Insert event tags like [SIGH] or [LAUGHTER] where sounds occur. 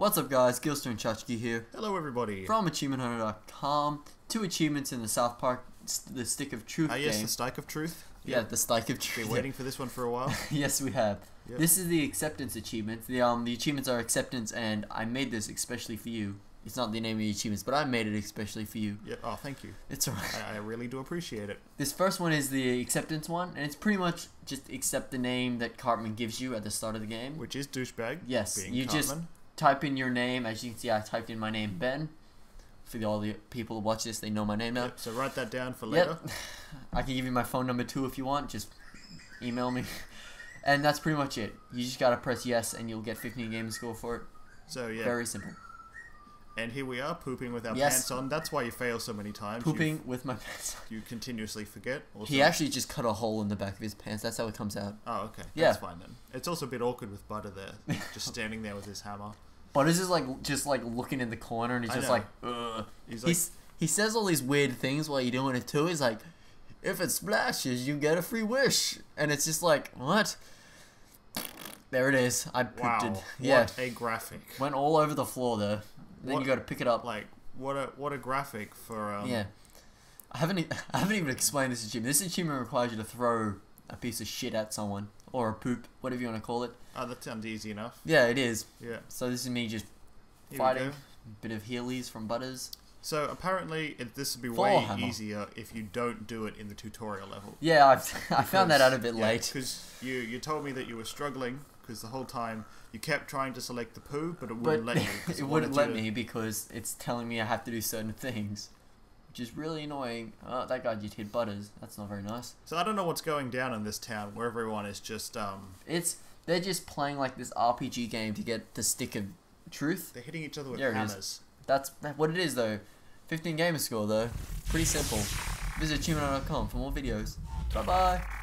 What's up guys, Gilster and Tchochke here Hello everybody. from AchievementHunter.com. Two achievements in the South Park The Stick of Truth Ah yes, game. the Stike of Truth. yeah, the Stick of Truth. Been [LAUGHS] waiting for this one for a while. [LAUGHS] yes, we have. Yep. This is the acceptance achievement. The um the achievements are acceptance, and I made this especially for you. It's not the name of the achievements, but I made it especially for you. yeah. Oh, thank you. It's alright. I, I really do appreciate it. This first one is the acceptance one, and it's pretty much just accept the name that Cartman gives you at the start of the game. Which is douchebag. Yes, being you just- Cartman. Type in your name. As you can see, I typed in my name, Ben. For the, all the people who watch this, they know my name now. Yep, so write that down for later. Yep. [LAUGHS] I can give you my phone number too if you want. Just email me. [LAUGHS] And that's pretty much it. You just gotta press yes, and you'll get 15 games score for it. So yeah. Very simple. and here we are pooping with our Yes. pants on. That's why you fail so many times. Pooping with my [LAUGHS] pants on. You, continuously forget. Also. He actually just cut a hole in the back of his pants. That's how it comes out. Oh, okay. Yeah. That's fine then. It's also a bit awkward with Butter there, just standing there with his hammer. But it's just like just like looking in the corner, and he's I just know. like, Ugh. He's like, He's he says all these weird things while you're doing it too. He's like, if it splashes, you get a free wish, and it's just like what? There it is. I pooped wow, it. what Yeah, a graphic. went all over the floor there. Then What- you got to pick it up. Like what a what a graphic for um. yeah, I haven't [LAUGHS] I haven't even explained this achievement. This achievement requires you to throw a piece of shit at someone or a poop, whatever you want to call it. Oh, that sounds easy enough. Yeah, it is. Yeah. So this is me just Here fighting. Bit of Heelys from Butters. So apparently, it, this would be Full way hammer. easier if you don't do it in the tutorial level. Yeah, I've, [LAUGHS] I found that out a bit late. Because you you told me that you were struggling because the whole time you kept trying to select the poo, but it wouldn't let you. [LAUGHS] it wanted wouldn't let me because it's telling me I have to do certain things, which is really annoying. Oh, that guy just hit Butters. That's not very nice. So I don't know what's going down in this town where everyone is just um It's they're just playing like this RPG game to get the stick of truth. they're hitting each other with There hammers. That's what it is though. 15 gamer score though. Pretty simple. Visit achievement.com for more videos. Bye bye.